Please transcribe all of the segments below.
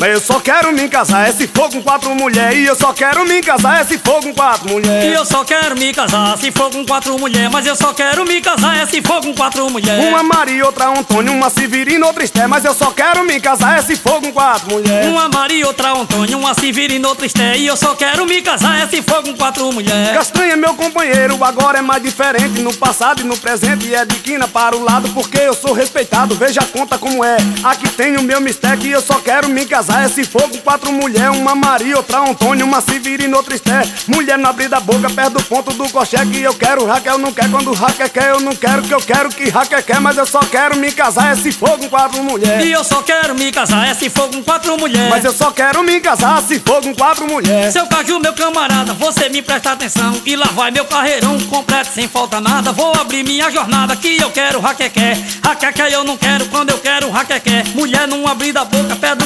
Mas eu só quero me casar, é se for com quatro mulheres. E eu só quero me casar, é se for com quatro E mulheres. eu só quero me casar se for com quatro mulheres. Mas eu só quero me casar é se for com quatro mulheres. Uma Maria, outra Antônio, uma Severina, outra Esté. Mas eu só quero me casar, é se for com quatro mulheres. Uma Maria, outra Antônio, uma Severina, outra Esté. E eu só quero me casar é se for com quatro mulheres. Castanha, meu companheiro, agora é mais diferente. No passado e no presente é de quina para o lado, porque eu sou respeitado. Veja a conta como é. Aqui tem o meu mistério e eu só quero me casar. Se for com quatro mulheres, uma Maria, outra Antônio, uma Severina, outra Esté. Mulher não abrir da boca, perto do ponto do coxé. Que eu quero, Raquel não quer. Quando Raquel quer, eu não quero. Que eu quero que Raquel quer, mas eu só quero me casar. Se for com quatro mulheres. E eu só quero me casar se for com quatro mulheres. Mas eu só quero me casar se for com quatro mulheres. Seu Caju, meu camarada, você me presta atenção E lá vai meu carreirão completo sem falta nada Vou abrir minha jornada que eu quero raquequé Raquequé eu não quero quando eu quero raquequé Mulher não abrir da boca perto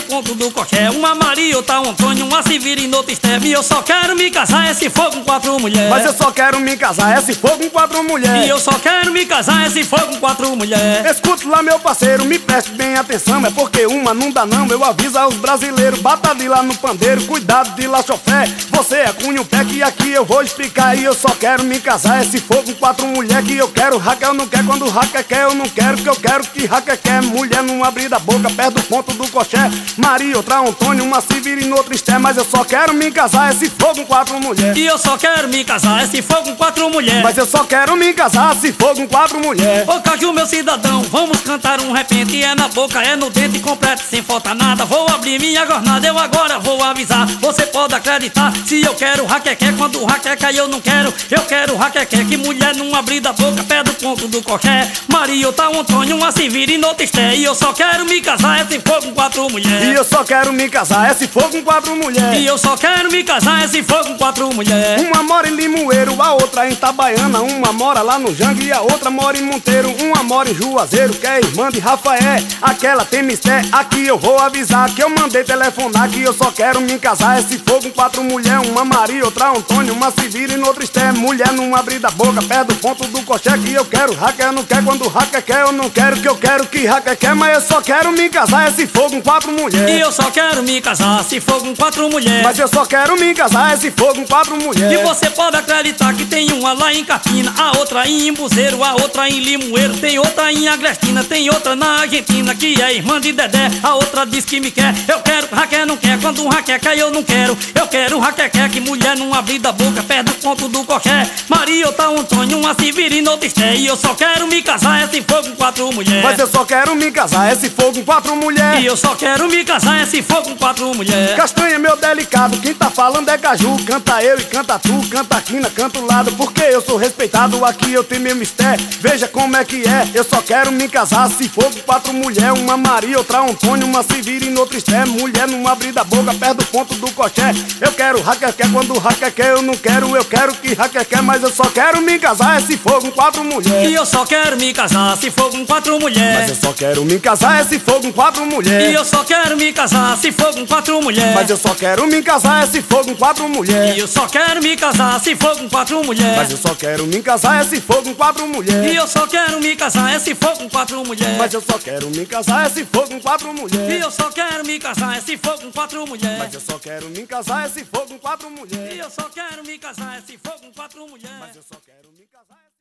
do ponto do coxé Uma Maria, outra Antônio, uma Severina, outra Esteve E eu só quero me casar é se for com quatro mulheres Mas eu só quero me casar é se for com quatro mulheres. E eu só quero me casar é se for com quatro mulheres Escute lá, meu parceiro, me preste bem atenção. É porque uma não dá não, eu aviso aos brasileiros. Bata de lá no pandeiro, cuidado de lá chofé. Você é cunho pé que aqui eu vou explicar. E eu só quero me casar, é se for com quatro mulheres que eu quero. Raquel não quer, quando Raquel quer, eu não quero. Que eu quero que Raquel quer. Mulher não abrir da boca, perto do ponto do coxé. Maria, outra Antônio, uma Severina, outra Esté. Mas eu só quero me casar, é se for com quatro mulheres. E eu só quero me casar é se for com quatro mulheres. Mas eu só quero me casar se for com quatro mulheres. Ô Caju, meu cidadão, vamos cantar um repente. É na boca, é no dente, completo, sem falta nada. Vou abrir minha jornada, eu agora vou avisar. Você pode acreditar, se eu quero raquequé. Quando raqueca eu não quero, eu quero raquequé. Que mulher não abrir da boca, pé do ponto do coxé Maria, tá um Antônio, uma Severina, outra Esté. E eu só quero me casar, é se for com quatro E mulheres eu só quero me casar, é se for com quatro mulheres. E eu só quero me casar, é se for com quatro mulheres. Uma mora em Limoeiro, a outra em Itabaiana. Uma mora lá no Jangue e a outra mora em Monteiro. Uma mora em Juazeiro, que é irmã de Rafael. Aquela tem mistério, aqui eu vou avisar Que eu mandei telefonar, que eu só quero me casar. É se for com quatro mulheres, uma Maria, outra Antônio Uma Severina e outra Esté. Mulher não abrir da boca, perto do ponto do coxé Que eu quero, Raquel não quer, quando Raquel quer Eu não quero, que eu quero que Raquel quer Mas eu só quero me casar, é se for com quatro E mulheres eu só quero me casar, se for com quatro mulheres Mas eu só quero me casar, é se for com quatro E mulheres você pode acreditar que tem uma lá em Carpina, a outra em Imbuzeiro, a outra em Limoeiro, tem outra em Agrestina, tem outra na Argentina que é irmã de Dedé, a outra diz que me quer. Eu quero, Raquel não quer, quando um Raquel quer eu não quero. Eu quero Raquel quer que mulher não abrir da boca, perto do ponto do coxé. Maria, outra Antônio, uma Severina, outra Esté. E eu só quero me casar é se for com quatro mulheres. Mas eu só quero me casar, é se for com quatro mulheres E eu só quero me casar se for com quatro mulheres. Castanha, meu delicado, quem tá falando é Caju. Canta eu e canta tu, canta quina, canta o lado Porque eu sou respeitado, aqui eu tenho meu mistério Veja como é que é, eu só quero me casar Se for com quatro mulheres, uma Maria, outra Antônio Uma Severina, outra Esté. Mulher não abrir da boca, perto do ponto do coxé. Eu quero Raquel quer, quando Raquel quer eu não quero Eu quero que Raquel quer, mas eu só quero me casar É se for com quatro mulheres E eu só quero me casar se for com quatro mulheres. Mas eu só quero me casar é se for com quatro E mulheres eu só quero me casar se for com quatro mulheres. Mas eu só quero me casar se for com quatro mulheres E eu só quero me casar se for com quatro mulheres. Mas eu só quero me casar se for com quatro E mulheres. eu só quero me casar se for com quatro mulheres. Mas eu só quero me casar se for com quatro E mulheres. eu só quero me casar se for com quatro mulheres. Mas eu só quero me casar se for com quatro E mulheres. eu só quero me casar se for com quatro mulheres. Mas eu só quero me casar.